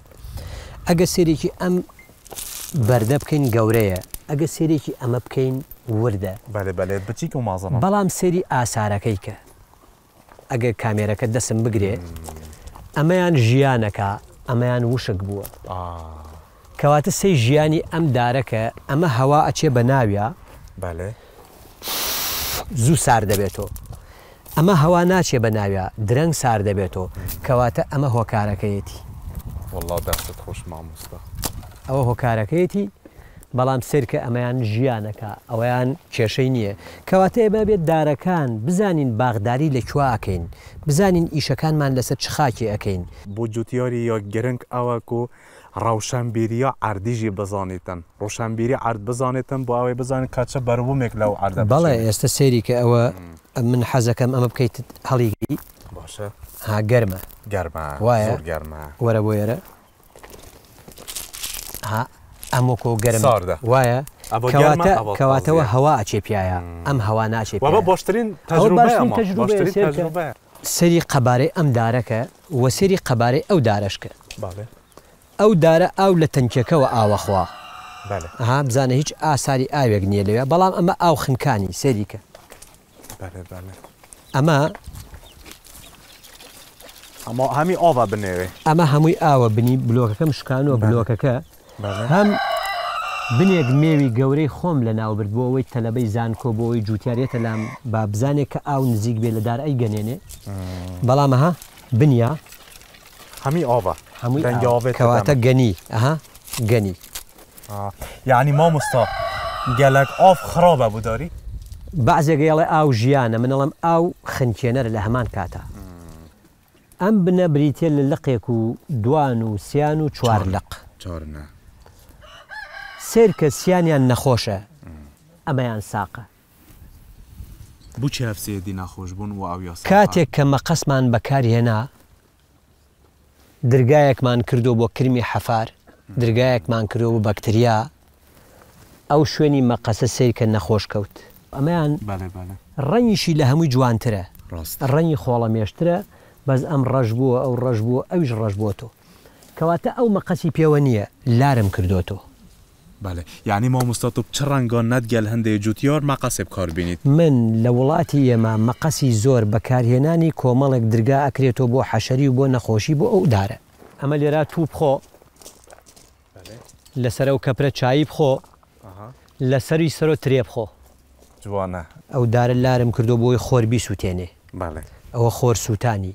Speaker 2: ئەگە سێرێکی ئەم بەردە بکەین گەورەیە ئەگە سێرێکی ئەمە بکەین وردە
Speaker 1: بەڵێ بەلێت بچیت و مازە
Speaker 2: بەڵام سێری ئاسارەکەی کە ئەگەر کامێرەکە دەسم بگرێ ئەمەیان ژیانەکە ئەمەیان وشک بووە کەواتە سەی ژیانی ئەم دارەکە ئەمە هەوا ئەچێ بە
Speaker 1: ناویا
Speaker 2: زوو سار دەبێتەوە ئەمە هەوا ناچێ بە ناویا درەنگ سار دەبێتەوە کەواتە ئەمە هۆکارەکەیەتی
Speaker 1: خۆش مامۆستا
Speaker 2: ئەوە هۆکارەکەیەتی بەڵام سەیرکە ئەمەیان ژیانەکە ئەوەیان کێشەی نیە کەواتە ئێمە ئەبێت دارەکان بزانین باغداری لە کوا ئەکەین بزانین ئیشەکانمان لەسەر چ خاکێ ئەکەین.
Speaker 1: بۆ جوتیاری یا گرنگ ئەوە کو ڕەوشەنبیریە عەردیژی بزانیتن ڕوشەنبیری عەرد بزانیتن بۆ ئەوەی بزانین کە چ بەروبومێک لەو عەردە
Speaker 2: بەڵێ بچینێ. ئێستا سەیری کە ئەوە من حەزەکەم ئەمە بکەیت هەڵیگری
Speaker 1: باشە
Speaker 2: ها گەرمە
Speaker 1: گەرمە
Speaker 2: وایە زۆر
Speaker 1: گەرمە.
Speaker 2: وەرە بۆ ئێرە. ها ئەمۆکۆ گەرم
Speaker 1: ساردە
Speaker 2: وایە کەواتەوە هەوا ئەچێ پیاە ئەم هەوا ناچێ
Speaker 1: بە باشترین تەجروبە
Speaker 2: سەری قەبارەی ئەم دارەکە وە سەری قەبارەی ئەو
Speaker 1: دارەشکە
Speaker 2: ئەو دارە ئاو لە تەنکیەکەەوە ئاوەخوا ها بزانە هیچ ئاساری ئاوێک نییە لەوێ بەڵام ئەمە ئاو خنکانی سەریکە
Speaker 1: بەلێ بەلێ
Speaker 2: ئەمە
Speaker 1: ئەمە هەمی ئاوا بنێوێ
Speaker 2: ئەمە هەمووی ئاوە بنی بلۆکەکەم شکانەوە بلۆکەکە هەم بنێک مێوی گەورەی خۆم لە ناوبرد بۆ ئەوەی تەلەبەی زانکۆ بۆەوەی جوتیارەتە لام با بزانێک کە ئاو نزیک بێ لە دار ئەی گەنێنێ بەڵامەها بنیا
Speaker 1: هەمی ئاوا
Speaker 2: هەمووی کەواتە گەنی ئەها گەنی
Speaker 1: یەعنی مامۆستا گەلەک ئاو خڕابە بۆ
Speaker 2: داری؟ بەعزێک ئێڵێ ئاو ژیانە من ئەڵێم ئاو خنکێنەرە لە هەمان کاتا. ئەم بنە بریتیە لە لقێک و دوان و سیان و چوار لق. سیرکە سیانیان نەخۆشە ئەمەیان ساقە.
Speaker 1: بوچی هەفسێدی ناخۆش بون وئاویا ساقە.
Speaker 2: کاتێک کە مەقەسمان بەکار هێنا درگایەکمان کردووە بۆ کرمی حەفار درگایەکمان کردووە بۆ بەکتریا ئەو شوێنی مەقەسە سەیرکە نەخۆش کەوت ئەمەیان ڕەنگیشی لە هەمووی جوانترە ڕەنگی خۆڵەمێشترە بەس ئەم ڕەش بووە ئەو ڕەش بووە ئەویش ڕەش بۆتۆ کەواتە ئەو مەقەسی پێوە نییە لارم کردۆتۆ.
Speaker 1: بەلێ یانی ماموستا تۆ چ رەنگا نەت گەل هندێ جوتیار مەقەسێ بکار بینیت.
Speaker 2: من لە وڵاتی ئێمە مەقەسی زۆر بەکار هێنانی کۆمەڵێک درگا ئەکرێتۆ بۆ حەشەری و بۆ نەخۆشی بۆ ئەو دارە. ئەمە لێرا توو بخۆ لەسەر ئەو کەپرە چایی بخۆ لەسەری سەرۆ ترێ بخۆ.
Speaker 1: جوانە.
Speaker 2: ئەو دارە لارم کردۆ بۆی خۆر بیسوتێنێ.
Speaker 1: بەلێ.
Speaker 2: ئەوە خۆر
Speaker 1: سوتانی.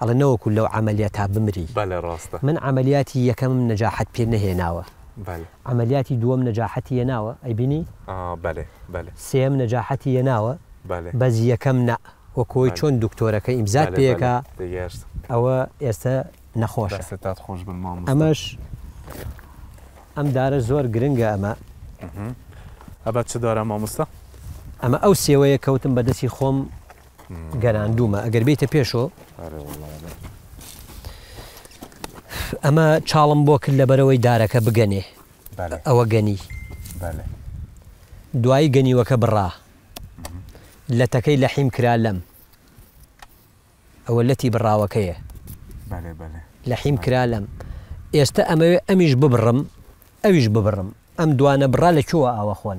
Speaker 2: ئەڵێ نەوەکو لەو عەمەلیە تا بمری
Speaker 1: بەلێ ڕاستە.
Speaker 2: من عەمەلیاتی یەکەمم نەجاحەت پێ نەهێناوە
Speaker 1: بەلێ.
Speaker 2: عەمەلیاتی دووەم نەجاحەتی یەناوە ئەی
Speaker 1: بینی. ئا
Speaker 2: بەلێ بەلێ. سێیەم نەجاحەتی یەناوە
Speaker 1: بەلێ.
Speaker 2: بەس یەکەم نا وەکۆی بەلێ. چۆن دکتۆرەکە ئیمزات بەلێ
Speaker 1: پێکا بەلێ تێگەیشتم.
Speaker 2: ئەوە ئێستە نەخۆشە.
Speaker 1: دەستەتات خۆش بن مامۆستا.
Speaker 2: ئەمەش ئەم دارە زۆر گرنگە ئەمە.
Speaker 1: ئەمە چ دارە مامۆستا.
Speaker 2: ئەمە ئەو سێوەیە کەوتم بەدەسی خۆم گەراندوومە ئەگەر بێیتە پێشۆ. ئەرێ وەڵا ئەرێ. ئەمە چاڵم بۆ کرد لەبەرەوەی دارەکە بگەنێ
Speaker 1: بەلێ
Speaker 2: ئەوە گەنی
Speaker 1: بەلێ
Speaker 2: دوایی گەنیوەکە بڕا لەتەکەی لە حیم کرا لەم ئەوە لەتی بڕاوەکەیە
Speaker 1: بەلێ بەلێ
Speaker 2: لە حیم کرا لەم ئێستا ئەمەوێ ئەمیش ببڕم ئەویش ببڕم ئەم دوانە بڕا لە چووە ئاوە خۆن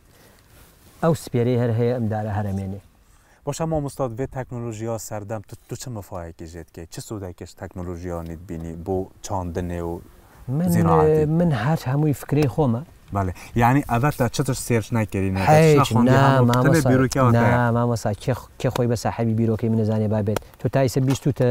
Speaker 2: ئەو سپێرەی هەر هەیە ئەم دارە هەر ئەمێنێ. باشە مامۆستا دەبێت
Speaker 1: تەکنۆلۆژیا
Speaker 2: سەردەم تو
Speaker 1: چ
Speaker 2: مفایەکی ژێت کەی چ سودەکێش تەکنۆلۆژیا نیت بینی
Speaker 1: بو چاندنێ
Speaker 2: و زیراعەتی. من من هەر هەمووی فکرەی خۆمە. بەلی یانی ئەڤە تا چتش سێرچ نەکەری نە دەچنە هیچ
Speaker 1: خۆندی نا هەموو تەنێ مامۆستا بیرۆکیا نا وەتەیە. مامۆستا کێ خ- کێ خۆی بە ساحەبی بیرۆکەی
Speaker 2: من ئەزانێ
Speaker 1: با بێت تۆ تا ئیسە بیستوتە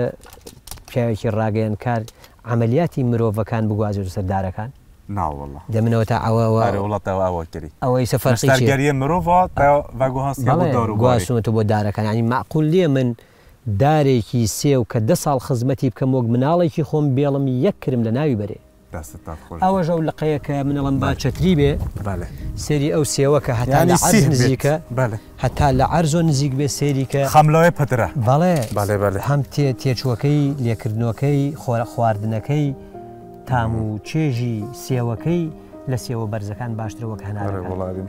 Speaker 2: پیاوێکی ڕاگەیەنکار
Speaker 1: عەمەلیاتی
Speaker 2: مرۆڤەکان بگوازێتە سەر دارەکان؟ ناوەڵڵا. دەمنەوە تا ئەوە وە. ئەرێ وەڵڵا تا ئەوە کەری. ئەوە ئیسە فەرقی چیە؟
Speaker 1: نەشتەرگەریە
Speaker 2: مرۆڤە تا
Speaker 1: ڤەگۆهەستیە بۆ
Speaker 2: دار و
Speaker 1: باری. بەڵێ
Speaker 2: گواستومەتەوە بۆ دارەکان یانی مەعقول نیە من دارێکی سێو کە دە ساڵ خزمەتی بکەم وەک مناڵێکی خۆم بێڵم یەک کرم لە ناوی بەرێ. دەستتان خۆش بێ. ئەوەش ئەو لقەیە کە من ئەڵێم با چەتری بێ. بەلێ. سەیری ئەو سێوە کە هەتا لە عەرز نزیکە. بەلێ. هەتا لە عەرزۆ نزیک بێ سەیری
Speaker 1: کە. خەملۆێ پدرە.
Speaker 2: بەڵێ. بەڵێ بەڵێ. هەم تێ تێچووەکەی لێکردنوەکەی خۆرە خواردنەکەی تام و چێژی سێوەکەی لە سێوە بەرزەکان باشترە وەک هەنارەکان.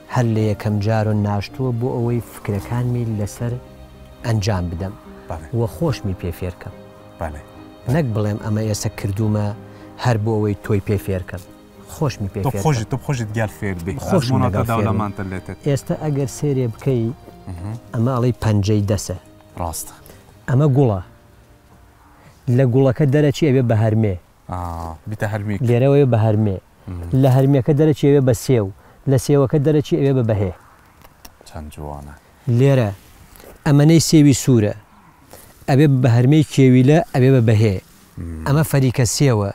Speaker 2: هەر لە یەکەم جارۆ ناشتووە بۆ ئەوەی فکرەکانمی لەسەر ئەنجام بدەم و خۆشمی پێ فێرکەم نەک بڵێم ئەمە ئێستا کردومە هەر بۆ ئەوەی تۆی پێ فێرکەم خۆشمی پێ
Speaker 1: خۆشی تۆ خۆشت گەل فێر بێ خۆش دەولەمانتە لێت
Speaker 2: ئێستا ئەگەر سێرێ بکەی ئەمە ئەڵی پەنجەی دەسە
Speaker 1: ڕاستە
Speaker 2: ئەمە گوڵە لە گوڵەکە دەرەچی ئەوێ بە هەرمێ
Speaker 1: بتە هەرمی
Speaker 2: لێرەوەی بە هەرمێ لە هەرمیەکە دەرەچی ئەوێ بە سێ و لە سێوەکە دەرەچی ئەوێ بە بەهێ.
Speaker 1: چەند جوانە.
Speaker 2: لێرە ئەمەنەی سێوی سوورە ئەبێ بە هەرمێی کێویلە ئەبێ بە بەهێ. ئەمە فەریکە سێوە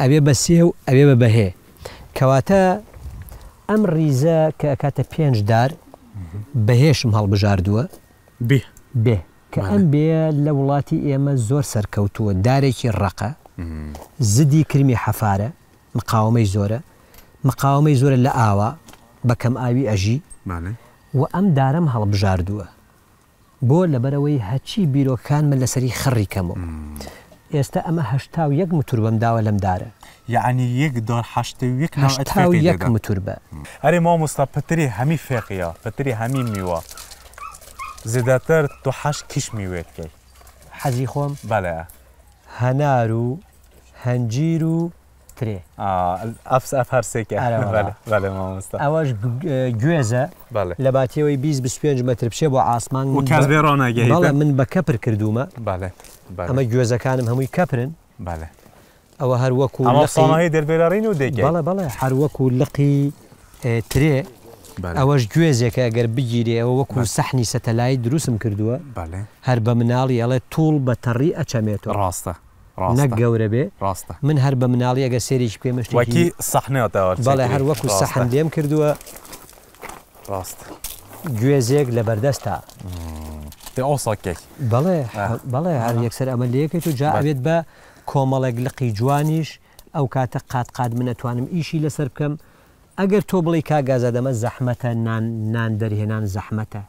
Speaker 2: ئەبێ بە سێ و ئەبێ بە بەهێ. کەواتە ئەم ڕیزە کە ئەکاتە پێنج دار بەهێشم هەڵبژاردووە.
Speaker 1: بێ.
Speaker 2: بێ، کە ئەم بێیە لە وڵاتی ئێمە زۆر سەرکەوتووە، دارێکی ڕەقە، زدی کرمی حەفارە، مقاوەمەی زۆرە، مقاوەمەی زۆرە لە ئاوا، بە کەمئاوی ئەژی و ئەم دارەم هەڵبژاردووە. بۆ؟ لەبەرئەوەی هەرچی بیرۆکەکانمە لەسەری خڕی کەمەوە. ئێستە ئەمە هەشتا و یەک متوربەم داوە لەم دارە.
Speaker 1: یەعنی یەک دار هەشت و
Speaker 2: یەک ناو ئەت
Speaker 1: هەشتا و فێقی یەک دێدە. متوربە. ئەرێ مامۆستا پتری هەمی فێقیە پتری هەمی میوە زێدەتر تۆ حەش کیش میوێ دکەی.
Speaker 2: حەزی خۆم
Speaker 1: بەلێ ئە.
Speaker 2: هەنار و هەنجیر و ترێ
Speaker 1: ئەفس ئەف هەرسێکە ئەوەش
Speaker 2: گوێزە لە باتیەوەی 25 متر بچێ بۆ ئاسمان
Speaker 1: و کاس بێ ڕۆناگەڵە
Speaker 2: من بە کەپر کردومە ئەمە گوێزەکانم هەمووی کەپرن ئەوە هەر وەکو
Speaker 1: دەربێرین و دەڵە
Speaker 2: بەڵێ هەر وەکو لقی ترێ ئەوەش گوێزێکە گەر بگیرێ ئەوە وەکو سەحنی سەتەلای دروستم کردووە هەر بە مناڵی ئەڵێ توڵ بە تەڕی ئەچەمێتەوە
Speaker 1: ڕاستە
Speaker 2: نەک گەورە بێ من هەر بە مناڵی ئەگەر سێرێکی
Speaker 1: بکەیمە شتێکی
Speaker 2: بەڵێ هەر وەکو سەحن لێم کردووە گوێزێک لە بەردەستا بەڵێ بەڵێ هەر یەکسەر ئەمە لەکەیت و جا ئەوێت بە کۆمەڵێک لقی جوانیش ئەو کاتە قات قات من ئەتوانم ئیشی لەسەر بکەم ئەگەر تۆ بڵێی کاک ئازاد ئەمە زەحمەتە نان نان دەرهێنان زەحمەتە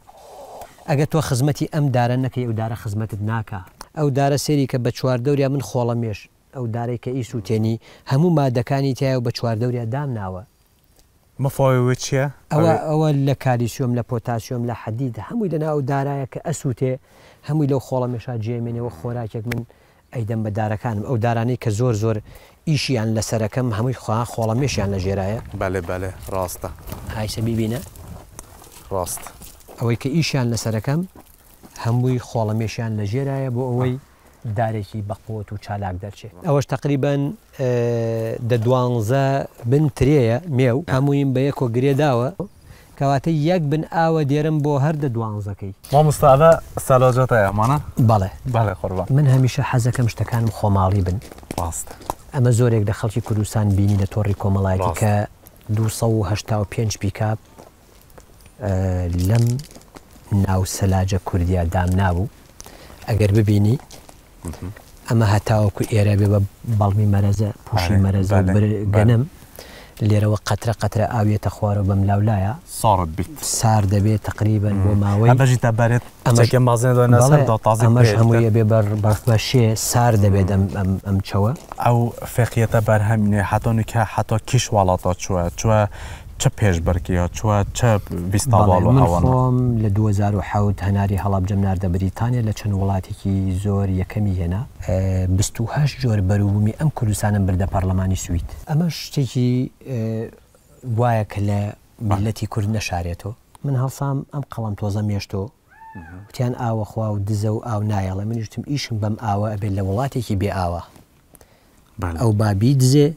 Speaker 2: ئەگەر تۆ خزمەتی ئەم دارە نەکەی ئەو دارە خزمەتت ناکا. ئەو دارە سەیری کە بە چواردەوریا من خۆڵە مێش ئەو دارەی کە ئی سوتێنی هەموو مادەکانی تیایە و بە چواردەوریا دام ناوە.
Speaker 1: مفاوێوێ چیە؟
Speaker 2: ئەوە ئەوە لە کالیسیۆم لە پۆتاسیۆم لە حەدید هەمووی لە ناو ئەو دارایە کە ئەسوتێ هەمووی لەو خۆڵە مێشا جێمێنێ وەک خۆراکێک من ئەیدەم بە دارەکانم ئەو دارانەی کە زۆر زۆر ئیشیان لەسەرەکەم هەمووی خوا خۆڵە مێشیان لە ژێرایە.
Speaker 1: بەلێ بەلێ ڕاستە.
Speaker 2: ئایسە بیبینە.
Speaker 1: ڕاست.
Speaker 2: ئەوەی کە ئیشیان لەسەرەکەم هەمووی خۆڵە مێشیان لە ژێرایە بۆ ئەوەی دارێکی بە قوت و چالاک دەرچێ. ئەوەش تەقریبەن دە دوانزە بن ترێیە مێو. هەموویم بە یەکۆ گرێ داوە کەواتە یەک بن ئاوە دێرم بۆ هەر دە دوانزەکەی.
Speaker 1: مامۆستا ئەمە سەلاجەتە یەمانە؟
Speaker 2: بەڵێ.
Speaker 1: بەڵێ قوربان.
Speaker 2: من هەمیشە حەزەکەم شتەکانم خۆماڵی بن.
Speaker 1: ڕاستە.
Speaker 2: ئەمە زۆرێک لە خەڵکی کوردستان بینی لە تۆڕی کۆمەڵایەتی کە دوو سەد و هەشتا و پێنج پیکاب لەم ناو سەلاجە کوردیە دامنابوو ئەگەر ببینی ئەمە هەتاوەکو ئێرە بێ بە بەڵمی مەرەزە پوشی مەرەزە و بر گەنم لێرەوە قەترە قەترە ئاو یەتە خوارەوە بەم لاو لایە
Speaker 1: ساڕت بیت
Speaker 2: سار دەبێت تەقریبەن بۆ ماوەی
Speaker 1: بەژی تا بەرێت ئەمەش
Speaker 2: گەم بازێن دۆ نەسەر دۆ تازی ئەمەش هەموویە بێ بەر بەرف بەشێ سار دەبێت ئەم ئەم ئەم چەوە
Speaker 1: ئەو فێقیەتە بەرهەمینێ حەتۆنی کە حەتۆ کیش واڵاتە چووە چووە چ پێش بڕکێ چوە چە بیست تاڤاڵ و ئەوەنە؟
Speaker 2: بەڵێ من خۆم لە دوو هەزار و حەوت هەناری هەڵەبجەم ناردە بریتانیا لە چەند وڵاتێکی زۆر یەکەمی هێنا. بیست و هەشت جۆر بەروبومی ئەم کوردستانەم بردە پەڕلەمانی سوید. ئەمەش شتێکی وایە کە لە میللەتی کورد نەشارێتۆ. من هەڵسام ئەم قەڵەمتۆزەم هێشتۆ وتیان ئاوە خوا و دزە و ئاو نایەڵێ منیش وتم ئیشم بەم ئاوە ئەبێت لە وڵاتێکی بێ ئاوە ئەو با بیدزێ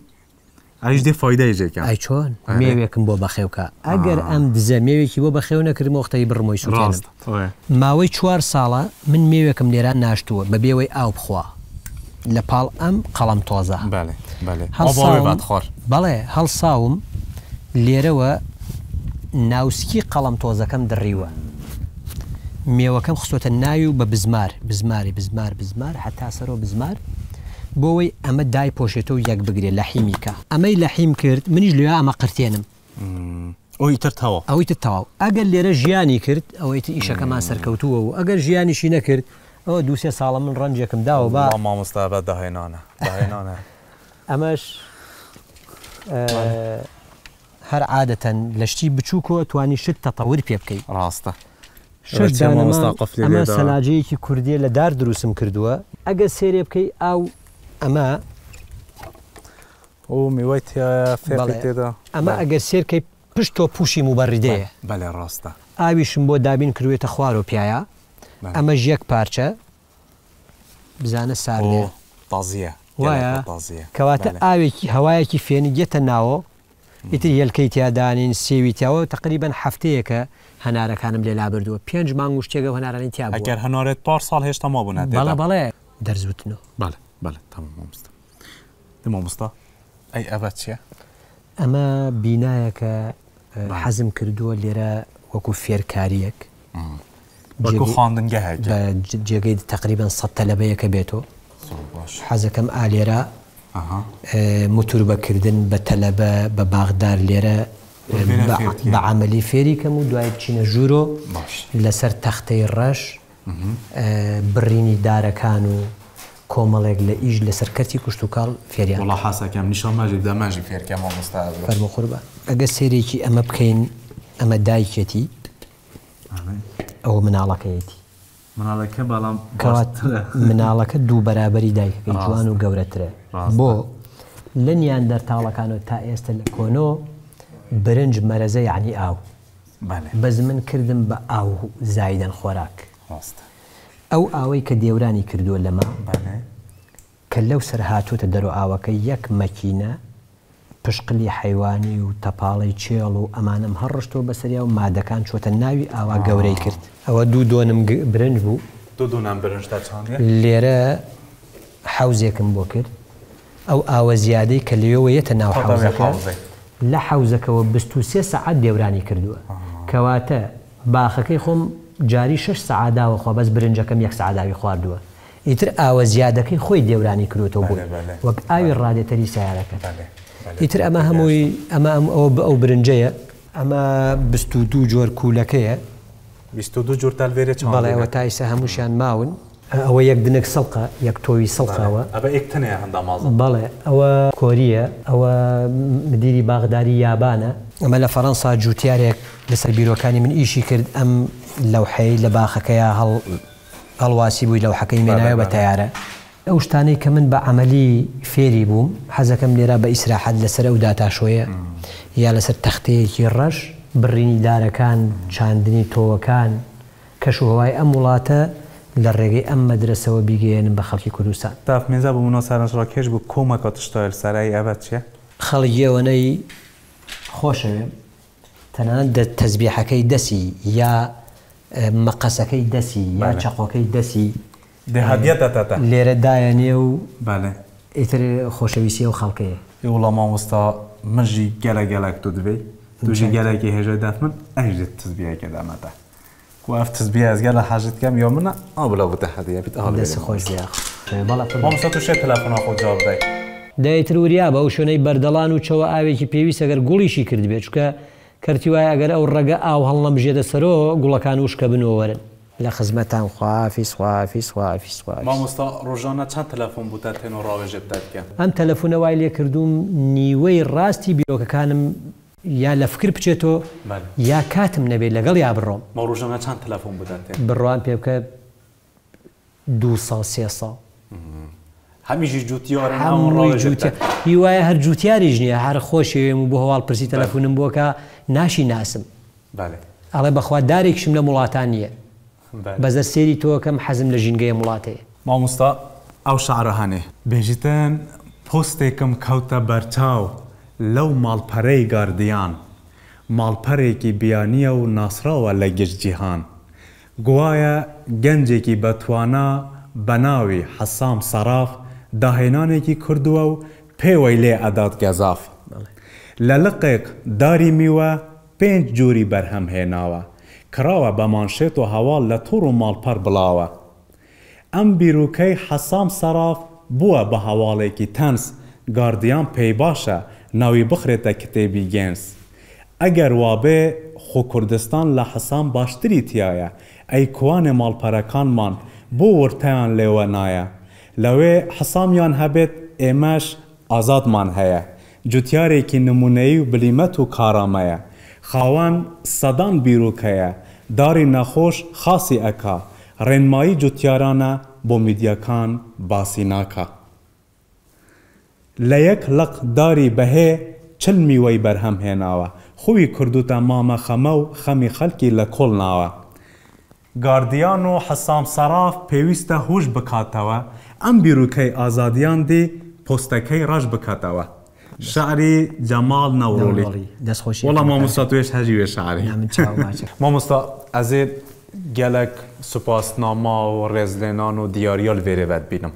Speaker 1: ئەویش دێ فایدەیش
Speaker 2: لێ بکا ئەی چۆن ئەرێ. مێوێکم بۆ بەخێو کا ئەگەر ئەم دزە مێوێکی بۆ بەخێو نەکردمەوە وەختەی بڕمەوەی سووتێنم ڕاست ئەوەیە ماوەی چوار ساڵە من مێوێکم لێران ناشتووە بەبێ ئەوەی ئاو بخوا. لە پاڵ ئەم قەڵەمتۆزە
Speaker 1: هەڵساوم،
Speaker 2: بەڵێ هەڵساوم، لێرەوە ناوسکی قەڵەمتۆزەکەم دڕیوە، مێوەکەم خستۆتە ناوی و بە بزمار، بزماری بزمار بزمار هەتا سەرۆ بزمار، بۆوەی ئەمە دایپۆشێتۆ و یەکبگرێ، لەحیمی کە. ئەمەی لەحیم کرد، منیش لێ ئەمە قرتێنم،
Speaker 1: ئەوە ئیتر تەواو
Speaker 2: ئەوەی تر تەواو ئەگەر لێرە ژیانی کرد ئەوەی تر ئیشەکەمان سەرکەوتووە و ئەگەر ژیانیشی نەکرد ئەوە دووسێ ساڵە من ڕەنجێکم داوە با وەڵا
Speaker 1: مامۆستا بە داهێنانە داهێنانە
Speaker 2: ئەمەش ئە، هەر عادەتەن لە شتی بچووکەوە توانی شت تەتەور پێ بکەی
Speaker 1: ڕاستە شەش چێ دانەمان مامۆستا قفلی
Speaker 2: ئەمە لێدا سەلاجەیەکی کوردیە لە دار دروستم کردووە ئەگەر سێرێ بکەی ئاو ئەمە
Speaker 1: ئەو میوەی تیایە فێقی تێدا.
Speaker 2: بەڵێ ئەمە ئەگەر سێر کەی پشت تۆ پوشی موبەڕیدەیە.
Speaker 1: بەلێ ڕاستە.
Speaker 2: ئاویشم بۆ دابین کروێتە خوارۆ پیایا ئەمەش یەک پارچە بزانە ساردە
Speaker 1: تازیە
Speaker 2: وایە تازیە کەواتە ئاوێکی هەوایەکی فێنک یەتە ناوۆ ئیتر هێلکەی تیا دانین سێوی تیاوە تەقریبەن هەفتەیەکە هەنارەکانم لێ لابردووە پێنج مانگ و شتێکە هەنارانی تیا بوو
Speaker 1: ئەگەر هەنارێت پار ساڵ هێشتا مابوو نەتێدا
Speaker 2: بەڵێ بەڵێ دەرزوتنەوە
Speaker 1: بەڵێ بەڵێ تەمام مامۆستا ئەی مامۆستا ئەی ئەڤە چیە؟
Speaker 2: ئەمە بینایەکە حەزم کردووە لێرە وەکو فێرکاریەک
Speaker 1: خواندنگەهێت
Speaker 2: جێگەی تقریبان سە تەلەبەیەکە بێتەوە حەزەکەم ئالێرە متور بەکردن بە تەلەبە بە باغدار لێرە بە عملی فێری کەم و دوای بچینە ژوورۆ لەسەر تەختەی ڕەش بڕینی دارەکان و کۆمەڵێک لە ئیش لەسەر کەرتی کوشتوکاڵ فێریان وەڵا حاسەکەم
Speaker 1: نیشان ماژێک دا ماژی فێرکە مامۆستا
Speaker 2: ئەبرۆ. فەرموو قوربان ئەگەر سەیرێکی ئەمە بکەین ئەمە دایکەتی ئەوە مناڵەکەیەتی.
Speaker 1: مناڵەکە بەڵام باشترە.
Speaker 2: مناڵەکە دوو بەرابەری دایکەکەی جوان و گەورەترە بۆ لە نیاندەرتاڵەکانەوە تا ئێستە لە کۆنۆ برنج مەرەزە یەعنی ئاو. بەلێ. بەس من کردم بە ئاو زایدەن خۆراک. ڕاستە. ئەو ئاوەی کە دێورانی کردووە لەمە. بەلێ. کە لەو سەر هاتووتە دەرۆ ئاوەکە یەک مەکینە پشقلی حەیوانی و تەپاڵەی چێڵ و ئەمانەم هەر ڕشتووە بە سەریا و مادەکان چۆتە ناوی ئاوا گەورەی کرد. ئەوە دوو دۆنم برنج بوو. دوو دۆنم برنج تا چۆنیە؟ لێرە حەوزێکم بۆ کرد. ئەو ئاوە زیادەی کە لەوێوە یەتە ناو حەوزەکە، لە حەوزەکەوە بیست و سێ سەعات دێورانی کردووە. کەواتە باخەکەی خۆم جاری شەش سەعات داوە خوا بەس برنجەکەم یەک سەعات ئاوی خواردووە. ئیتر ئاوە زیادەکەی خۆی دێورانی کرووتەوە بۆی وەک ئاوی ڕادێتەری سەیارەکەت. ئیتر ئەمە هەمووی ئەمە ئەم ئەوە بئەو برنجەیە. ئەمە بیست و دوو جۆر کوولەکەیە.
Speaker 1: بیست و دوو جۆر تالڤێرێ چۆن بووە؟
Speaker 2: بەڵێ ئەوە تایسە هەمووشیان ماون. ئە ئەوە یەک دنەک سڵقە یەک تۆوی سڵقاوە. بەڵێ ئەبە ئێک تەنێ هەنداو مازە. بەڵێ ئەوە کۆرییە ئەوە مدیری باغداری یابانە. ئەمە لە فەرەنسا جووتیارێک لەسەر بیرۆکانی من ئیشی کرد ئەم لەوحەی لە باخەکەیا هەڵ هەڵواسیبووی لەوحەکەی مێنایەوە بە تەیارە. ئەو شتانەی کە من بە عەمەلی فێری بووم حەزەکەم لێرا بە ئیسراحەت لەسەر ئەو داتاشۆیە یا لەسەر تەختەیەکی ڕەش بڕینی دارەکان چاندنی تۆوەکان، کەشوهەوای ئەم وڵاتە لە ڕێگەی ئەم مەدرەسەوە بیگەیەنم بە خەڵکی کوردستان.
Speaker 1: تاف میرزا بو منۆ سارنج ڕا کێش بو کوو مەکۆ تشتۆێل سارایی ئاباد چیە؟
Speaker 2: خەڵک ئێوەنەی خۆشەوێم تەنانەت دە تەزبیحەکەی دەسی یا مە قەسەکەی دەسی یا چە قۆکەی دەسی لێرە دایەنێ و ئیتر خۆشەویستی ئەو خەڵکەیە.
Speaker 1: ی وڵا مامۆستا من ژی گەلە گەلەک تۆ دڤی تۆ ژی گەلەکی هێژای دەفمن ئەژ دە تزبیای کە دامە دە. کوارتز بیاز گەر لە حاجت کەم یۆ منە ئەو بلە بوتە حەدی یە بیت ئەو لە دەسی
Speaker 2: خۆش
Speaker 1: زیا بەڵە خۆ مام سە تو شێ پلا خۆنا خۆ جواب دای
Speaker 2: دە ئیتر وریا بە ئەو شوێنەی بەردەڵان و چەوە ئاوێکی پێویستە گەر گوڵیشی کردبێ چونکە کەرتی وایە ئەگەر ئەو ڕەگە ئاو هەڵنەمژێتە سەرۆ گوڵەکان وشکە بن وە وەرن. لە خزمەتام خوافیز خوافیز خوافیز خوافیز.
Speaker 1: مامۆستا ڕۆژانە چەند تەلەفۆن بوتە تێن و ڕاوێژێت دایکە.
Speaker 2: ئەم تەلەفونە وای لێکردووم نیوەی ڕاستی بیرۆکەکانم یا لە فکر بچێتۆ بەلە. یا کاتم نەبێ لەگەڵیا بڕۆم.
Speaker 1: مە ڕۆژە نە چاند تلفون بدات
Speaker 2: تێ. بڕوام پێ بکە دوو ساڵ سێ ساڵ.
Speaker 1: هە میشیش جوتیارە نە ئەوەن ڕاوێژە بکات.
Speaker 2: هە مووی جوتیا هی وایە هەر جوتیاریش نیە هەر خۆشی وێم و بۆ هەواڵ پرسی تلفونم بۆکا ناشی ناسم. بەلێ. ئەڵێ بەخوا دارێکیشم لەم وڵاتان نیە بەلێ. بەزەر سێری تۆکەم حەزم لە ژینگەی ئەم وڵاتەیە.
Speaker 1: مامۆستا ئەو شعرە هەنێ. بێژیتن پۆستێکم کەوتە بەرچاو لەو ماڵپەرەی گاردیان ماڵپەرێکی بیانیە و ناسراوە لە گشت جیهان گوایە گەنجێکی بە توانا بەناوی حەسام سەراف داهێنانێکی کردووە و پێوەی لێ ئەدات گەزاف لە لقێک داری میوە پێنج جۆری بەرهەم هێناوە. کراوە بە مانشێت و هەواڵ لە تۆڕ و ماڵپەڕ بڵاوە. ئەم بیرۆکەی حەسام سەراف بووە بە هەواڵێکی تەنز، گاردیان پێی باشە ناوی بخرێتە کتێبی گێنس. ئەگەر وابێ خۆ کوردستان لە حەسام باشتری تیایە، ئەی کوانێ ماڵپەرەکانمان بۆ ورتەیان لێوە نایە؟ لەوێ حەسامیان هەبێت ئێمەش ئازادمان هەیە، جوتیارێکی نموونەیی و بلیمەت و کارامەیە، خاوەن سەدان بیرۆکەیە، داری نەخۆش خاسی ئەکا، ڕێنمایی جوتیارانە بۆ میدیاکان باسی ناکا. لە یەک لق داری بەهێ چل میوەی بەرهەم هێناوە، خووی کردووتە مامە خەمە و خەمی خەلکی لە کۆڵ ناوە. گاردیان و حسام سەراف پێویستە هوش بکاتەوە ئەم بیرۆکەی ئازادیان دی پۆستەکەی ڕەش بکاتەوە شعری جەماڵ
Speaker 2: نەوڕۆڵی.
Speaker 1: وەڵا مامۆستا تۆش هەژی بێ شعری. مامۆستا ئەزێ گەلەک سوپاس نامە و ڕێز لێنان و دیاریال ڤێرێ ڤەت بینم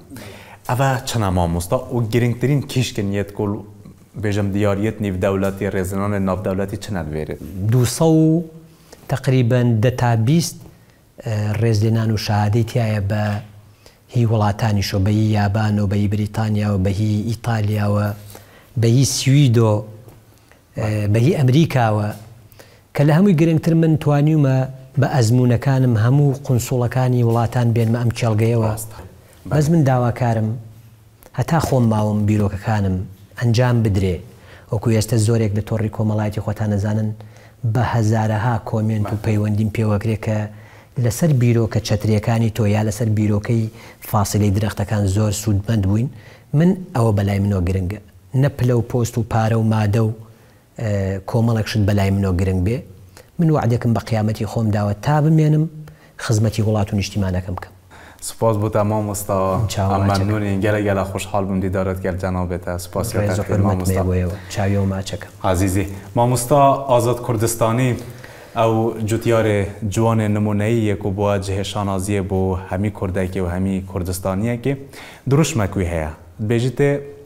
Speaker 1: ئەڤە چنە مامۆستا و گرنگترین کیشکن یەت کول بێژم دیاریەت نیڤ دەولەتی
Speaker 2: ڕێزلێنانێ ناڤ دەولەتی چنەل ڤێرێ دوو سەد و تەقریبەن دە تا بیست رێزلێنان و شەهادەی تیایە بە هی وڵاتانیشەوە بە هی یابان و بە هی بریتانیا و بە هی ئیتالیا و بە هی سوید و بە هی ئەمریکاوە کە لە هەمووی گرنگتر من توانیومە بە ئەزموونەکانم هەموو قونسوڵەکانی وڵاتان بێنمە ئەم کێڵگەیەوە بەس من داواکارم هەتا خۆم ماوم بیرۆکەکانم ئەنجام بدرێ وەکو ئێستە زۆرێک لە تۆڕی کۆمەڵایەتی خۆتان ئەزانن بە هەزارەها کۆمێنت و پەیوەندیم پێوەکرێ کە لەسەر بیرۆکە چەترێکانی تۆ یا لەسەر بیرۆکەی فاسیلەی درەختەکان زۆر سوودمەند بووین من ئەوە بەلای منەوە گرنگە نە پلە و پۆست و پارە و مادە و کۆمەڵێک شت بەلای منۆ گرنگ بێ من وەعدێکم بە قیامەتی خۆم داوە تا بمێنم خزمەتی وڵات و نیشتیمانەکەم بکەم.
Speaker 1: سوپاس بۆتە مامۆستا مەمنونین گەلە گەلە خۆشحاڵ بووم دیدارت کرد جەنابتە سوپاسیاتت
Speaker 2: کرد مامۆستا ڕێز و حورمەت
Speaker 1: مەیە بۆ ئێوە چاوی ئەو ماچەکە. ئازیزی مامۆستا ئازاد کوردستانی ئەو جوتیارێ جوانێ نمونەییەک و بووە جهێ شانازییێ بۆ هەمی کوردەکێ و هەمی کوردستانییەکێ دروشمەک وی هەیە دبێژیتێ،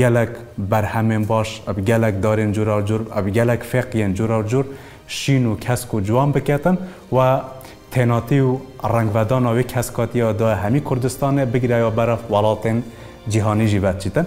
Speaker 1: گەلەک بەرهەمێن باش ئەڤ گەلەک دارێن جوراو جور ئەڤ گەلەک فێقیێن جوراو جور شین و کەسک و جوان بکەتن و تێناتی و ڕەنگڤەدانا وێ کەسکاتیا داێ هەمی کوردستانێ بگرێ یا بەرەڤ وەڵاتێن جیهانی ژی ڤەدچیتن.